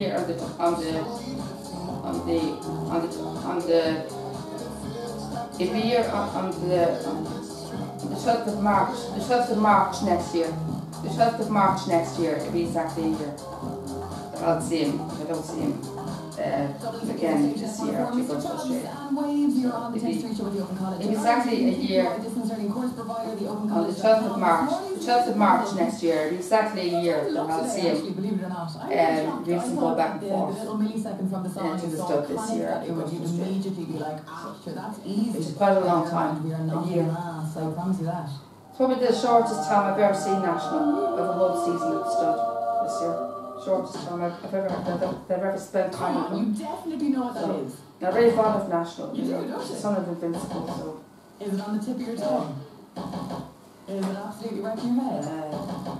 here on the on the on the on the on the be here on, on the on the 12th of March the 12th of March next year the 12th of March next year it'll be exactly a year I'll see him I don't see him uh, again this year. He Australia It'll It'll exactly a year. On the 12th of March. The 12th of March next year. Exactly a year that I'll see him Believe it or not, I Um, we have to go back and forth. Millisecond from the song. Into is the so stuff this year it would goes you'd to Australia. immediately be like, ah, sure, that's easy. It's quite a long time, a year. last, I promise you that. It's probably the shortest time I've ever seen national of a whole season at the stud this year. Shortest time I've, I've ever that, that, I've ever spent time with Come on, them. you definitely know what that So- is. They're very fond of national. You do, don't you? son of Invincible. So Is it on the tip of your tongue? Is it absolutely right in your head? uh,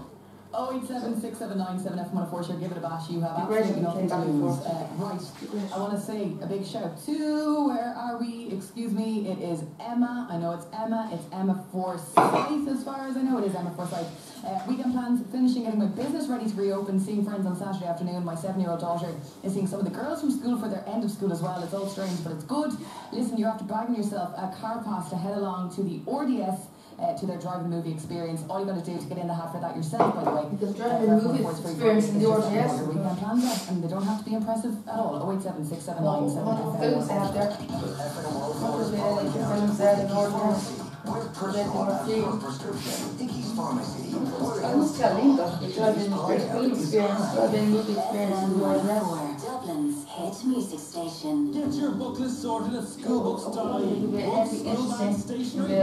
0876797F104, sure, give it a bash. You have Be great if absolutely nothing to lose. Uh, right, I want to say a big shout to, where are we? Excuse me, it is Emma. I know it's Emma. It's Emma Forsyth, as far as I know. It is Emma Forsyth. Uh, weekend plans, finishing getting my business ready to reopen, seeing friends on Saturday afternoon. My seven year old daughter is seeing some of the girls from school for their end of school as well. It's all strange, but it's good. Listen, you're after bagging yourself a car pass to head along to the RDS. Uh, to their driving movie experience. All you got to do to get in the hat for that yourself, by the way. Because driving Uh, movie reports for your experience in the it's just RDS. your weekend plans, yeah, and they don't have to be impressive at all. 087 what what films they have there? What was the like, the films there in order? Dickie's Pharmacy. I must tell Linda the driving film experience, driving movie experience in the RDS. Dublin's hit music station. Get your booklet sorted at schoolbooks.ie. It'll be Books, everything schoolbag, interesting stationery,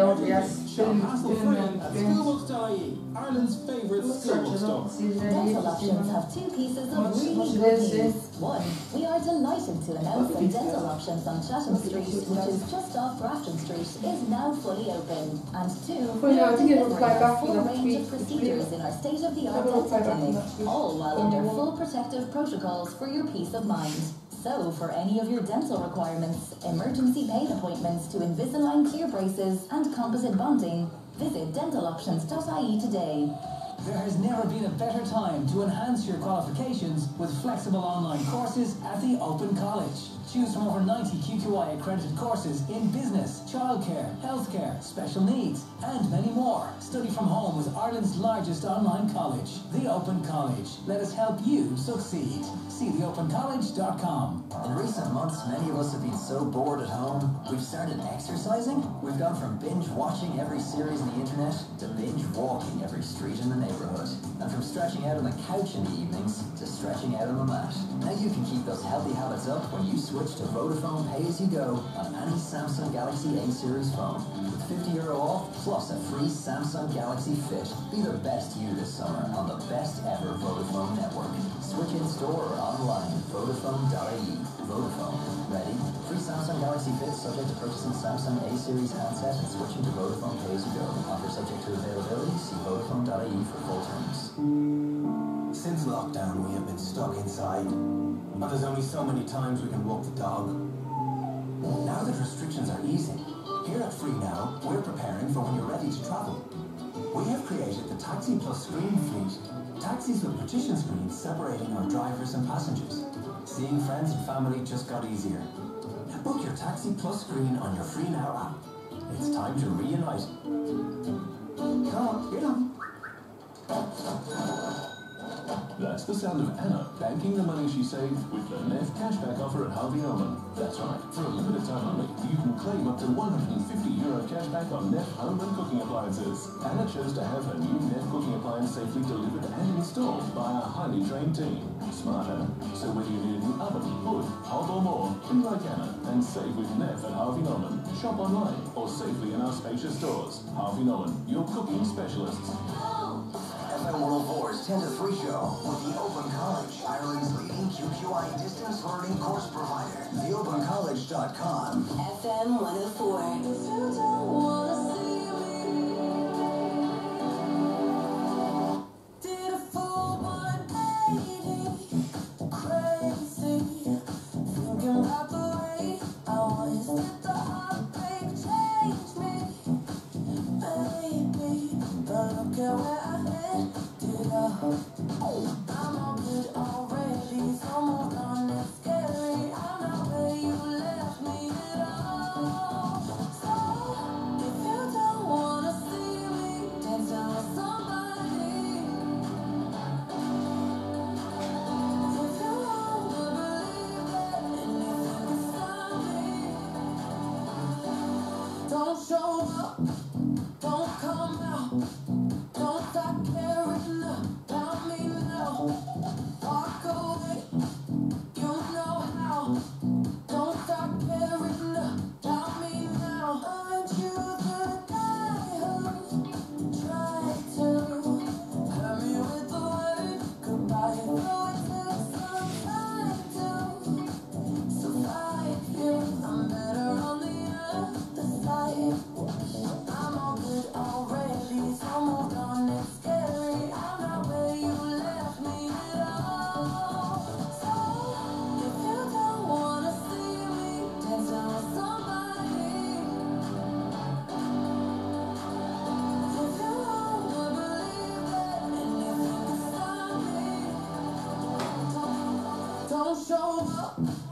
in the RDS Shop film- hassle film free at experience. schoolbooks.ie. Ireland's favourite Search schoolbook store. see if there's Dental Options have two pieces of Much- really good news. One, we are delighted to announce that Dental? Options on Chatham Street, which is just off Grafton Street, is now fully open. And two, we are think it'll delivering a full range of procedures in our state-of-the-art That dental clinic, all while Only under full protective protocols for your peace of mind. So, for any of your dental requirements, emergency pain appointments to Invisalign clear braces and composite bonding, visit dentaloptions.ie today. There has never been a better time to enhance your qualifications with flexible online courses at the Open College. Choose from over 90 QQI accredited courses in business, childcare, healthcare, special needs, and many more. Study from home with Ireland's largest online college, the Open College. Let us help you succeed. See theopencollege.com. In recent months, many of us have been so bored at home, we've started exercising. We've gone from binge watching every series on the internet to binge walking every street in the neighborhood. And from stretching out on the couch in the evenings to stretching out on the mat. Now you can keep those healthy habits up when you switch to Vodafone Pay As You Go on any Samsung Galaxy A series phone. With 50 euro off plus a free Samsung Galaxy Fit. Be the best you this summer on the best ever Vodafone network. Switch in store or online at Vodafone.ie. Vodafone. Ready? Free Samsung Galaxy Fit subject to purchasing Samsung A series handset and switching to Vodafone Pay As You Go. Offer subject to availability. See Vodafone.ie for full terms. Lockdown, we have been stuck inside. But there's only so many times we can walk the dog. Now that restrictions are easing, here at Free Now, we're preparing for when you're ready to travel. We have created the Taxi Plus Screen Fleet. Taxis with partition screens separating our drivers and passengers. Seeing friends and family just got easier. Book your Taxi Plus screen on your Free Now app. It's time to reunite. Come on, get on. That's the sound of Anna banking the money she saved with the Neff cashback offer at Harvey Norman. That's right, for a limited time only, you can claim up to 150 euro cashback on Neff home and cooking appliances. Anna chose to have her new Neff cooking appliance safely delivered and installed by a highly trained team. Smart. So whether you need an oven, wood, hob or more, be like Anna and save with Neff at Harvey Norman. Shop online or safely in our spacious stores. Harvey Norman, your cooking specialists. FM 104's 10 to 3 show with the Open College, Ireland's leading QQI distance learning course provider. TheOpenCollege.com. FM 104. Show up,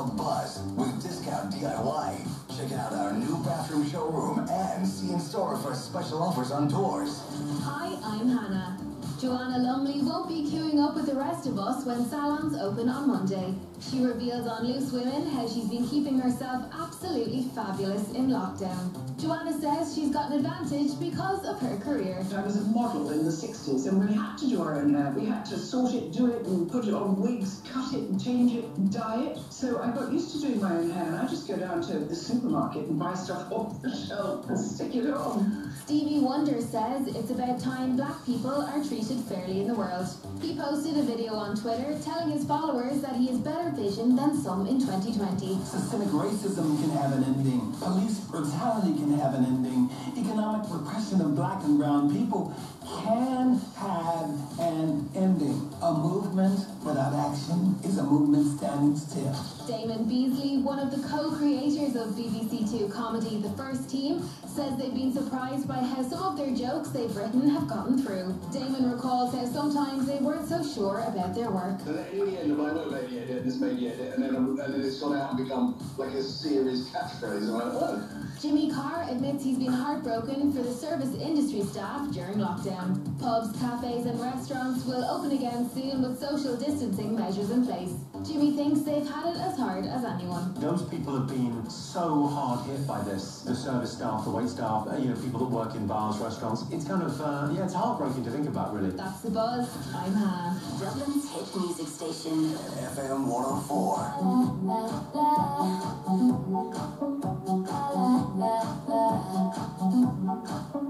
104's The Buzz with Discount DIY. Check out our new bathroom showroom and see in store for special offers on doors. Hi, I'm Hannah. Joanna Lumley won't be queuing up with the rest of us when salons open on Monday. She reveals on Loose Women how she's been keeping herself absolutely fabulous in lockdown. Joanna says she's got an advantage because of her career. I was a model in the 60s and we had to do our own hair. We had to sort it, do it, and put it on wigs, cut it, and change it, and dye it. So I got used to doing my own hair and I just go down to the supermarket and buy stuff off the shelf and stick it on. Stevie Wonder says it's about time black people are treated fairly in the world. He posted a video on Twitter telling his followers that he is better vision than some in 2020. Systemic racism can have an ending. Police brutality can have an ending. Economic repression of black and brown people can have an ending. A movement without action is a movement standing still. Damon Beesley, one of the co-creators of BBC Two comedy The First Team, says they've been surprised by how some of their jokes they've written have gotten through. Damon recalls how sometimes they weren't so sure about their work. And then in the end, I'm like, no, baby edit, this baby edit, and then, and then it's gone out and become like a series catchphrase. I'm like, oh. Jimmy Carr admits he's been heartbroken for the service industry staff during lockdown. Pubs, cafes, and restaurants will open again soon with social distancing measures in place. Jimmy thinks they've had it as hard as anyone. Those people have been so hard hit by this. The service staff, the wait staff, uh, you know, people that work in bars, restaurants. It's kind of, uh, yeah, it's heartbreaking to think about, really. That's the buzz. I'm Hannah. Dublin's hit music station. FM 104.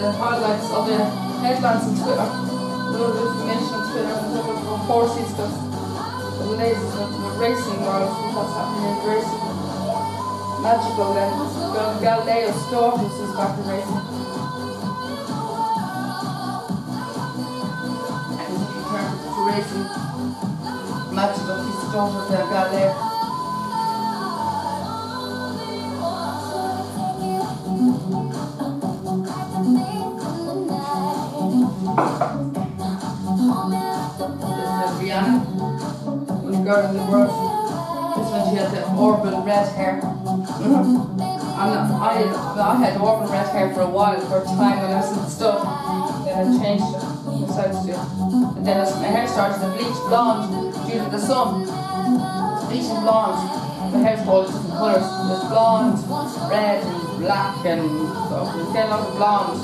the highlights of the headlines on Twitter. A lot of information on Twitter and of horsey stuff. The latest of the racing world, what's happening in racing. Magical then. Gal- Galileo storm. Stortus is back in racing. He's returned to racing. Magical, he's the daughter of Galileo. Girl in the world. This one she had the orbital red hair. Not, I, I had orbital red hair for a while, for a time when I was in stuff. Then I changed it, decided to. And then as my hair started to bleach blonde due to the sun. Bleaching blonde. My hair's all different colours. There's blonde, red, and black, and so there's a lot of blonde,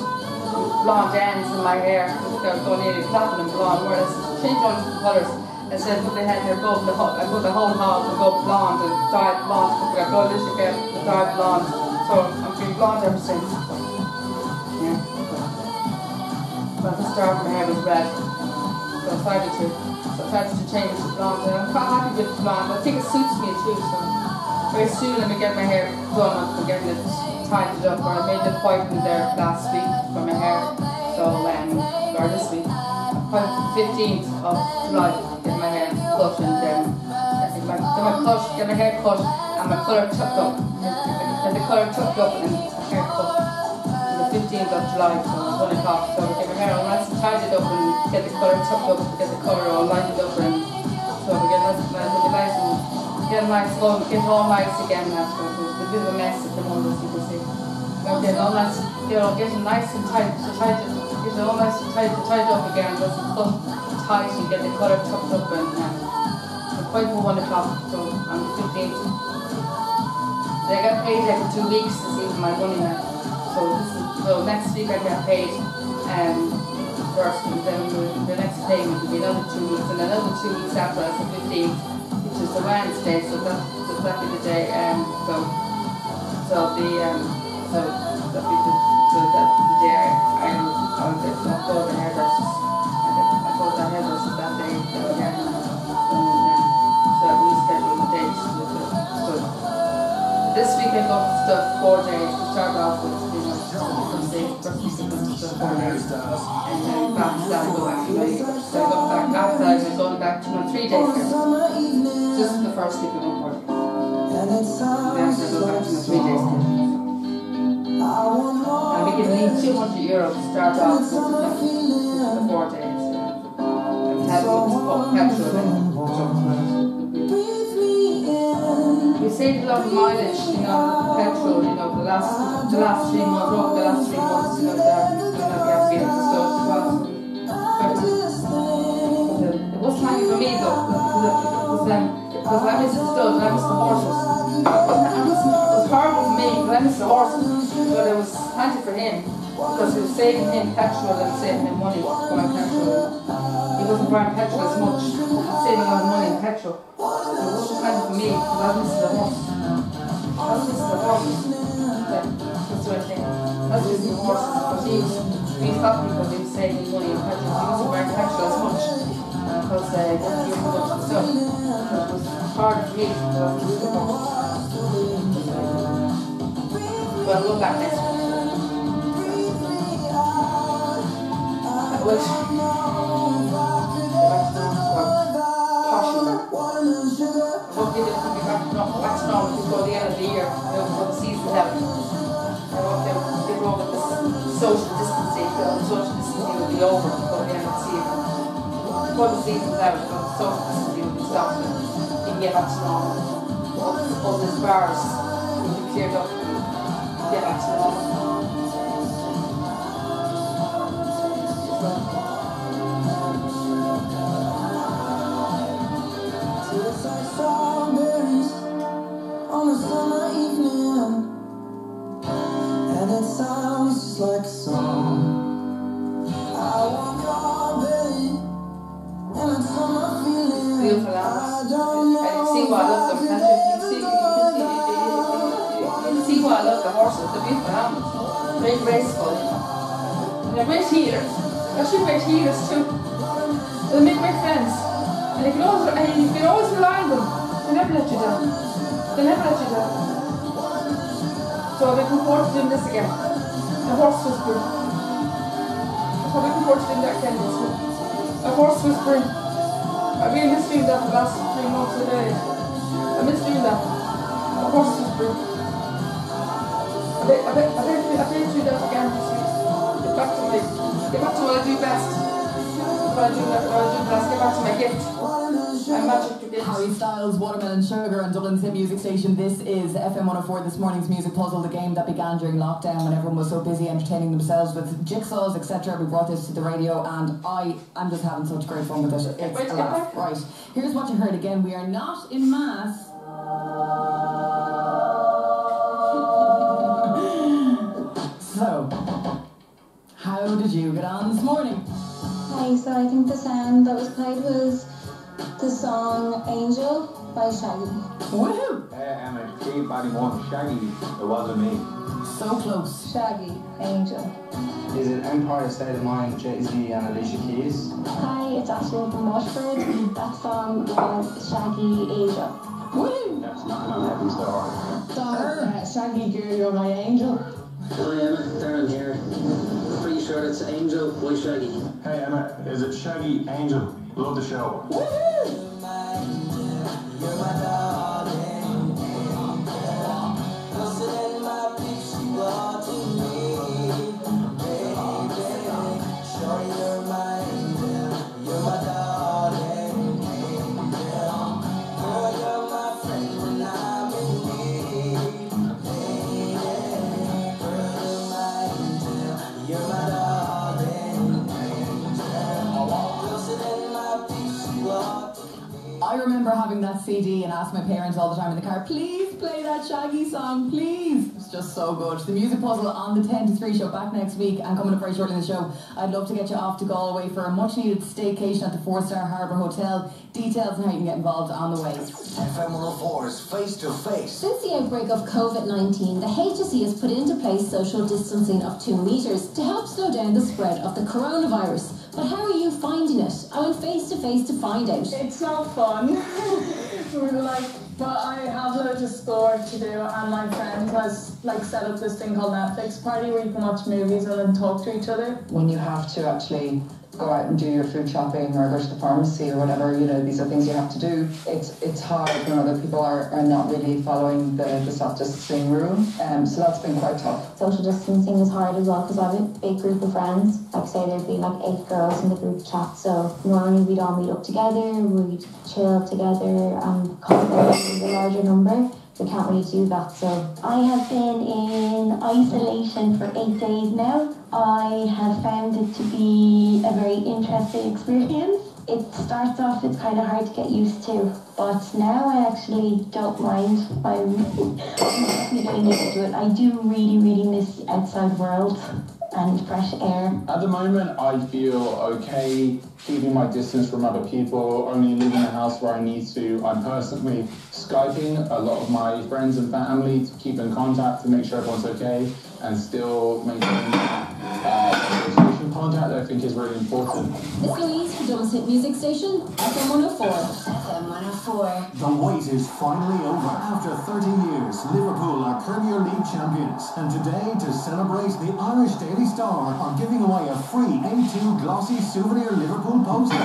blonde ends in my hair. They're going nearly platinum blonde, whereas change all different colours. The head there, go the whole, I put the whole hog and go blonde and dyed blonde. I go this again, dyed blonde. So I've been blonde ever since. Yeah. But the start of my hair was red. So I decided to, so I decided to change to blonde. And I'm quite happy with blonde. I think it suits me too. So very soon I'm gonna get my hair done. I'm getting it tidied up. Or I made the in there last week for my hair. So um, or this week. About 15th of July, get cut and get my, get my cut, get my hair cut and my colour tucked up. Get the colour tucked up and hair cut. On the 15th of July, so one o'clock. So I get my hair all nice and tidied up and get the colour tucked up, get the colour all lined up and so we get nice, nice, get nice and get nice, go, get all nice again after. It's a bit of a mess at the moment, as you can see. We're getting all nice, you know, getting nice and tight, so tight, get it all nice and tight, tight up again, just cut tight and get the colour tucked up and I'm quite for one o'clock, so on the 15th. I get paid every two weeks to see my money now. So so next week I get paid um, first and then the, next payment will be another two weeks and another two weeks after that's the 15th, which is the Wednesday, so that's exactly the day. Um, so so the um, so that'll be the, so that the day I I I'll get I'll go to we the the this week I got stuff four days to start off with, you know, from day week I four days. And then back to that go my so I got back after that I'm going back to my three days here. Just the first week of my work. Then I go back to my three days here. I'll be giving me 200 euro to start off with the four days. And petrol, petrol we saved a lot of mileage, you know, petrol, you know, the last the last three months, over the last three months, you know, that you know, gas getting stuff as it wasn't handy for me though, because um, because I missed the stuff, I missed the horses. It was horrible for me, because I missed the horses, but it was handy for him, because it was saving him petrol and saving him money buying petrol. He wasn't buying petrol as much, saving a lot of money in petrol. So it wasn't handy for me, because I missed the horse. I missed the horses. Yeah, that's what I think. Was missing the horses, but he was, he was happy because he was saving money in petrol. He wasn't buying petrol as much, because uh, he wasn't using much of stuff. So it was hard for me, because I was missing the horse. But I'll go back next wish. Hopefully they'll come back not wax normal before the end of the year, before the season's out. I hope they they go with this social distancing, the social distancing will be over before the end of the season. Before the season's out, social distancing will be stopped you can get back to normal. All, all these bars will be cleared up get back to normal. Like a song. I want your and a summer feeling. Beautiful I animals. don't And you see why I love them, can't you? See, you see, you see I love the horses. They're beautiful animals. Very graceful, know. And they're great healers. They're actually great healers too. They make great friends. And you can always, and you can always rely on them. They never let you down. They never let you down. So I've been looking forward to doing this again. The horse whispering. Looking forward to doing that again this. A horse whispering. I've been missed doing that for the last three months a day. I miss doing that. A horse whispering. I bet, I bet, I bet, I bet do that again this week. Get back I do best. What I do, what I do best. Get back to my gift. My magic gift. Harry Styles, Watermelon Sugar, and Dublin's hit music station. This is FM 104, this morning's music puzzle, the game that began during lockdown when everyone was so busy entertaining themselves with jigsaws, etc. We brought this to the radio, and I am just having such great fun with it. It's a laugh. Right, here's what you heard again. We are not in mass. On this morning. Hi, so I think the sound that was played was the song Angel by Shaggy. Woohoo! Hey, Emma, Steve Barrymore, Shaggy. It wasn't me. So close. Shaggy, Angel. Is it Empire State of Mind, Jay-Z and Alicia Keys? Hi, it's Ashley from Washford. That song was Shaggy Angel. Woo! That's not on Heaven's Door. uh, Shaggy Girl, you're my angel. Hi Emma, Darren here. Sure it's Angel by Shaggy. Hey Emma, is it Shaggy Angel? Love the show. I CD and ask my parents all the time in the car, please play that Shaggy song, please. It's just so good. The music puzzle on the 10 to 3 show back next week and coming up very shortly in the show. I'd love to get you off to Galway for a much needed staycation at the Four Star Harbour Hotel. Details on how you can get involved on the way. FM 104 face to face. Since the outbreak of COVID 19, the HSE has put into place social distancing of two metres to help slow down the spread of the coronavirus. But how are you finding it? I went face to face to find out. It's not fun. were like, but I have loads of sport to do, and my friend has like set up this thing called Netflix party where you can watch movies and then talk to each other. when you have to actually go out and do your food shopping or go to the pharmacy or whatever, you know, these are things you have to do. It's it's hard when other people are, are not really following the, the self distancing rule. Um, so that's been quite tough. Social distancing is hard as well because I have a big group of friends. Like say there'd be like eight girls in the group chat, so normally we'd all meet up together, we'd chill together and with a larger number. We can't really do that, so I have been in isolation for eight days now. I have found it to be a very interesting experience. It starts off, it's kind of hard to get used to, but now I actually don't mind. I'm, I'm definitely getting used to it. I do really, really miss the outside world and fresh air. At the moment, I feel okay keeping my distance from other people, only leaving the house where I need to. I'm personally Skyping a lot of my friends and family to keep in contact to make sure everyone's okay and still maintaining uh, social contact that I think is really important. It's Louise for Dublin's hit music station, FM 104. FM 104. The wait is finally over. After 30 years, Liverpool are Premier League champions. And today, to celebrate, the Irish Daily Star are giving away a free A2 glossy souvenir Liverpool poster.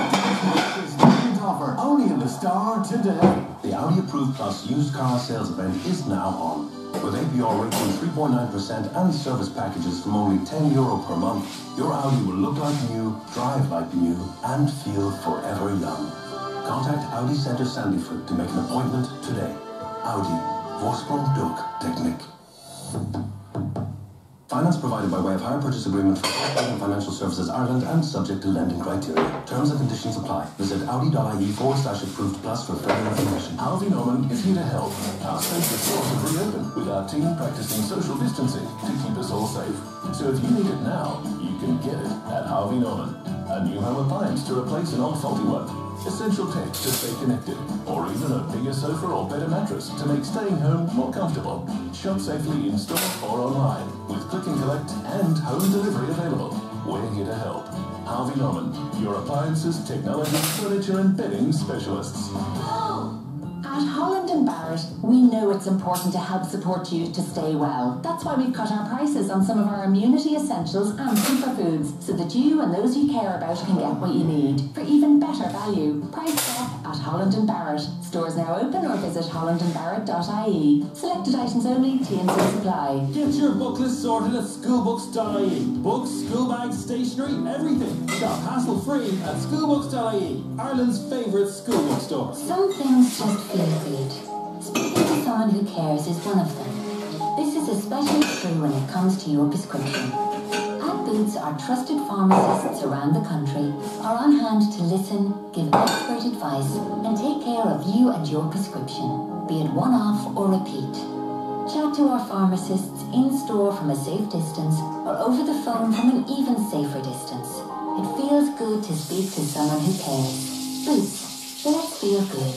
This brilliant offer only in the Star today. The Audi Approved Plus used car sales event is now on. With APR rating 3.9% and service packages from only 10 euro per month, your Audi will look like new, drive like new, and feel forever young. Contact Audi Centre Sandyford to make an appointment today. Audi. Vorsprung durch Technik. Finance provided by way of hire purchase agreement for Volkswagen Financial Services Ireland and subject to lending criteria. Terms and conditions apply. Visit audi.ie forward slash approved plus for further information. Harvey Norman is here to help. Our centre stores have reopened with our team practicing social distancing to keep us all safe. So if you need it now, you can get it at Harvey Norman. A new home appliance to replace an old faulty one. Essential tech to stay connected, or even a bigger sofa or better mattress to make staying home more comfortable. Shop safely in store or online with click and collect and home delivery available. We're here to help. Harvey Norman, your appliances, technology, furniture, and bedding specialists. Oh, At Holland and Barrett, we know it's important to help support you to stay well. That's why we've cut our prices on some of our immunity essentials and superfoods, so that you and those you care about can get what you need for even better value. Price up at Holland and Barrett. Stores now open or visit hollandandbarrett.ie. Selected items only, TNC supply. Get your book list sorted at schoolbooks.ie. Books, school bags, stationery, everything. Shop hassle free at schoolbooks.ie, Ireland's favourite school bookstore. Some things just feel good. Speaking to someone who cares is one of them. This is especially true when it comes to your prescription. Our trusted pharmacists around the country are on hand to listen, give expert advice, and take care of you and your prescription, be it one-off or repeat. Chat to our pharmacists in store from a safe distance or over the phone from an even safer distance. It feels good to speak to someone who cares. Boots, let's feel good.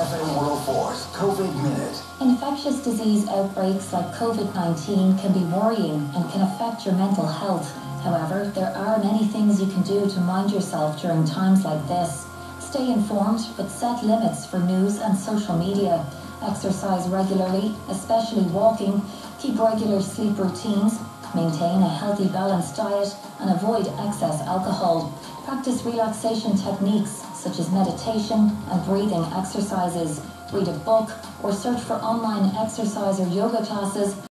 FM World oh Force COVID Minute. Infectious disease outbreaks like COVID 19 can be worrying and can affect your mental health. However, there are many things you can do to mind yourself during times like this. Stay informed, but set limits for news and social media. Exercise regularly, especially walking. Keep regular sleep routines. Maintain a healthy, balanced diet and avoid excess alcohol. Practice relaxation techniques such as meditation and breathing exercises. Read a book or search for online exercise or yoga classes